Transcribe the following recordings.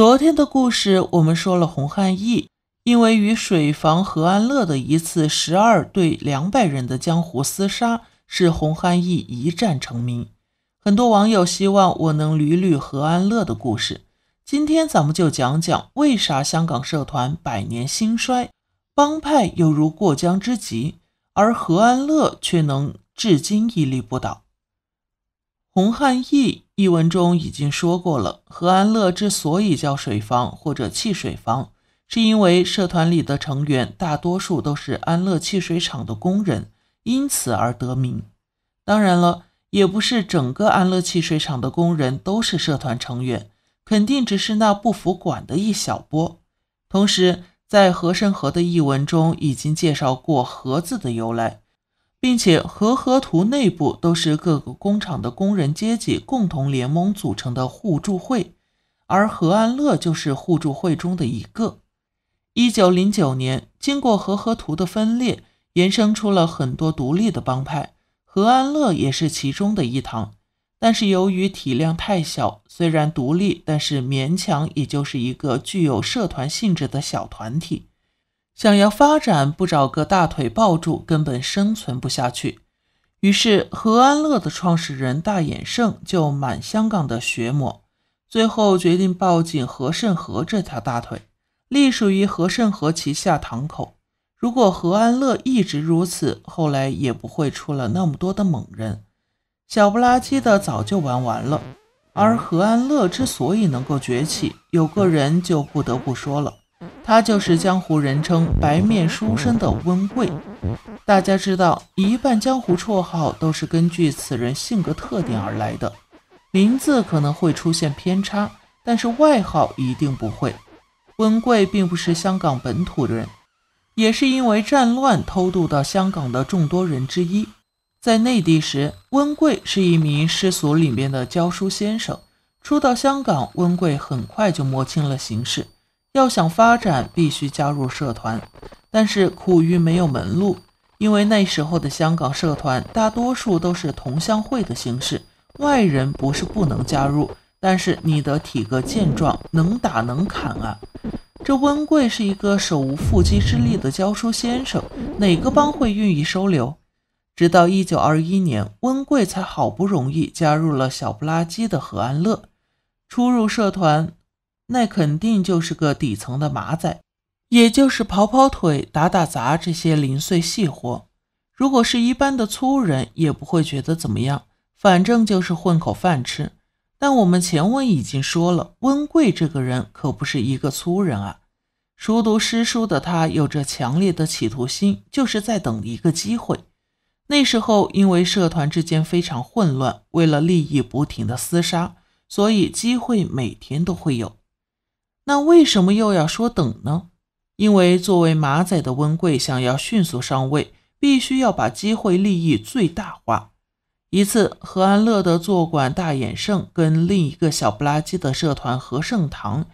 昨天的故事我们说了，洪汉义因为与水房何安乐的一次十二对两百人的江湖厮杀，使洪汉义一战成名。很多网友希望我能捋捋何安乐的故事。今天咱们就讲讲为啥香港社团百年兴衰，帮派犹如过江之鲫，而何安乐却能至今屹立不倒。洪汉义译文中已经说过了，何安乐之所以叫水房或者汽水房，是因为社团里的成员大多数都是安乐汽水厂的工人，因此而得名。当然了，也不是整个安乐汽水厂的工人都是社团成员，肯定只是那不服管的一小波。同时，在和盛和的译文中已经介绍过“和”字的由来。并且和合图内部都是各个工厂的工人阶级共同联盟组成的互助会，而和安乐就是互助会中的一个。一九零九年，经过和合图的分裂，衍生出了很多独立的帮派，和安乐也是其中的一堂。但是由于体量太小，虽然独立，但是勉强也就是一个具有社团性质的小团体。想要发展，不找个大腿抱住，根本生存不下去。于是，和安乐的创始人大眼胜就满香港的学模，最后决定抱紧和盛和这条大腿，隶属于和盛和旗下堂口。如果和安乐一直如此，后来也不会出了那么多的猛人，小不拉几的早就玩完了。而和安乐之所以能够崛起，有个人就不得不说了。他就是江湖人称“白面书生”的温贵。大家知道，一半江湖绰号都是根据此人性格特点而来的，名字可能会出现偏差，但是外号一定不会。温贵并不是香港本土人，也是因为战乱偷渡到香港的众多人之一。在内地时，温贵是一名世俗里面的教书先生。初到香港，温贵很快就摸清了形势。要想发展，必须加入社团，但是苦于没有门路，因为那时候的香港社团大多数都是同乡会的形式，外人不是不能加入，但是你的体格健壮，能打能砍啊。这温贵是一个手无缚鸡之力的教书先生，哪个帮会愿意收留？直到一九二一年，温贵才好不容易加入了小不拉几的何安乐，初入社团。那肯定就是个底层的马仔，也就是跑跑腿、打打杂这些零碎细活。如果是一般的粗人，也不会觉得怎么样，反正就是混口饭吃。但我们前文已经说了，温贵这个人可不是一个粗人啊。熟读诗书的他，有着强烈的企图心，就是在等一个机会。那时候，因为社团之间非常混乱，为了利益不停的厮杀，所以机会每天都会有。那为什么又要说等呢？因为作为马仔的温贵想要迅速上位，必须要把机会利益最大化。一次，何安乐的坐馆大眼胜跟另一个小不拉几的社团和盛堂，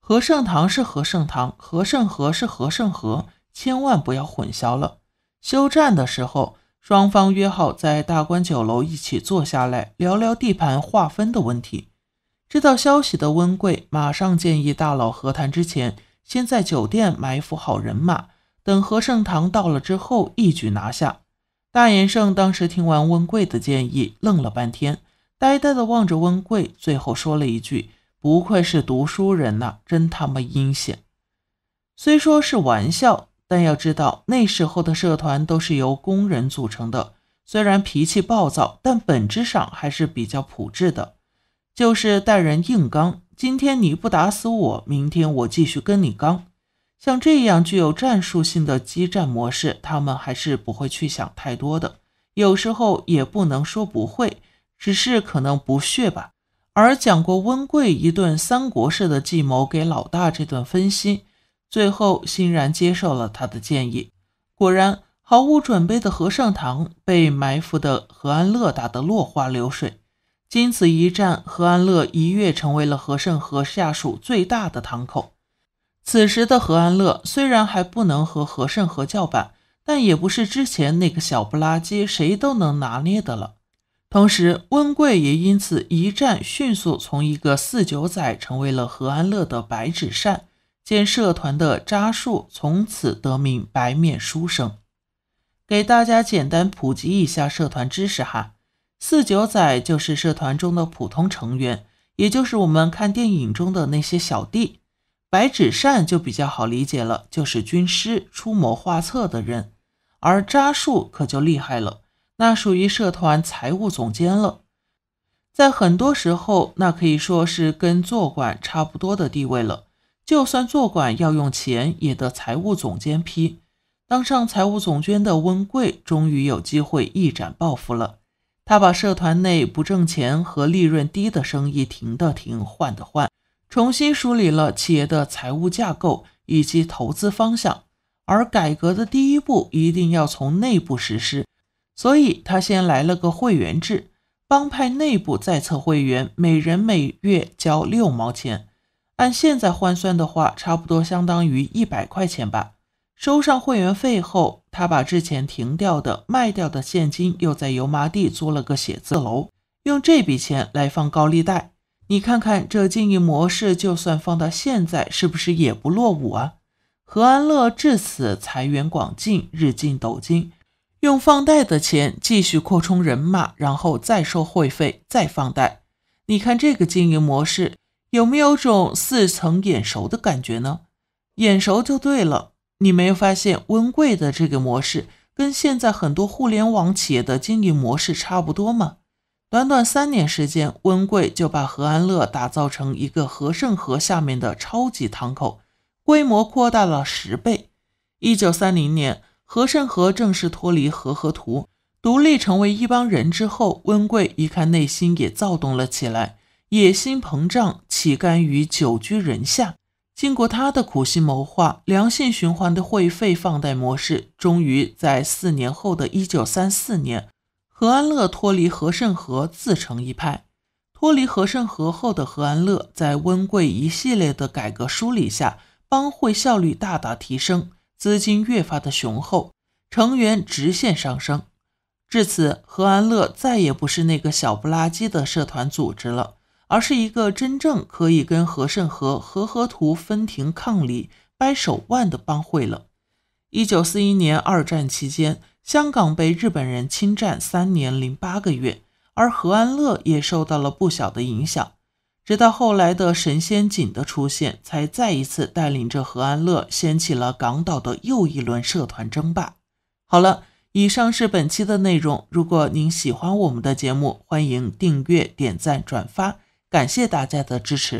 和盛堂是和盛堂，和盛和是和盛和，千万不要混淆了。休战的时候，双方约好在大观酒楼一起坐下来聊聊地盘划分的问题。知道消息的温贵马上建议大佬和谈之前，先在酒店埋伏好人马，等和盛堂到了之后一举拿下。大眼胜当时听完温贵的建议，愣了半天，呆呆地望着温贵，最后说了一句：“不愧是读书人呐，真他妈阴险。”虽说是玩笑，但要知道那时候的社团都是由工人组成的，虽然脾气暴躁，但本质上还是比较朴质的。就是待人硬刚，今天你不打死我，明天我继续跟你刚。像这样具有战术性的激战模式，他们还是不会去想太多的。有时候也不能说不会，只是可能不屑吧。而讲过温贵一顿三国式的计谋给老大这顿分析，最后欣然接受了他的建议。果然，毫无准备的和尚堂被埋伏的何安乐打得落花流水。经此一战，何安乐一跃成为了何盛和下属最大的堂口。此时的何安乐虽然还不能和何盛和叫板，但也不是之前那个小不拉几谁都能拿捏的了。同时，温贵也因此一战迅速从一个四九仔成为了何安乐的白纸扇，兼社团的扎树从此得名白面书生。给大家简单普及一下社团知识哈，四九仔就是社团中的普通成员，也就是我们看电影中的那些小弟。白纸扇就比较好理解了，就是军师出谋划策的人，而扎树可就厉害了，那属于社团财务总监了，在很多时候，那可以说是跟坐馆差不多的地位了。就算坐馆要用钱，也得财务总监批。当上财务总监的温贵终于有机会一展抱负了，他把社团内不挣钱和利润低的生意停的停，换的换。重新梳理了企业的财务架构以及投资方向，而改革的第一步一定要从内部实施，所以他先来了个会员制，帮派内部在册会员每人每月交六毛钱，按现在换算的话，差不多相当于一百块钱吧。收上会员费后，他把之前停掉的卖掉的现金又在油麻地租了个写字楼，用这笔钱来放高利贷。你看看这经营模式，就算放到现在，是不是也不落伍啊？何安乐至此财源广进，日进斗金，用放贷的钱继续扩充人马，然后再收会费，再放贷。你看这个经营模式有没有种似曾眼熟的感觉呢？眼熟就对了。你没有发现温贵的这个模式跟现在很多互联网企业的经营模式差不多吗？短短三年时间，温贵就把和安乐打造成一个和盛和下面的超级堂口，规模扩大了十倍。一九三零年，和盛和正式脱离和合图，独立成为一帮人之后，温贵一看内心也躁动了起来，野心膨胀，岂甘于久居人下？经过他的苦心谋划，良性循环的会费放贷模式，终于在四年后的一九三四年。何安乐脱离和盛和，自成一派。脱离和盛和后的何安乐，在温贵一系列的改革梳理下，帮会效率大大提升，资金越发的雄厚，成员直线上升。至此，何安乐再也不是那个小不拉几的社团组织了，而是一个真正可以跟和盛和、和和图分庭抗礼、掰手腕的帮会了。一九四一年二战期间。香港被日本人侵占三年零八个月，而何安乐也受到了不小的影响。直到后来的神仙锦的出现，才再一次带领着何安乐掀起了港岛的又一轮社团争霸。好了，以上是本期的内容。如果您喜欢我们的节目，欢迎订阅、点赞、转发，感谢大家的支持。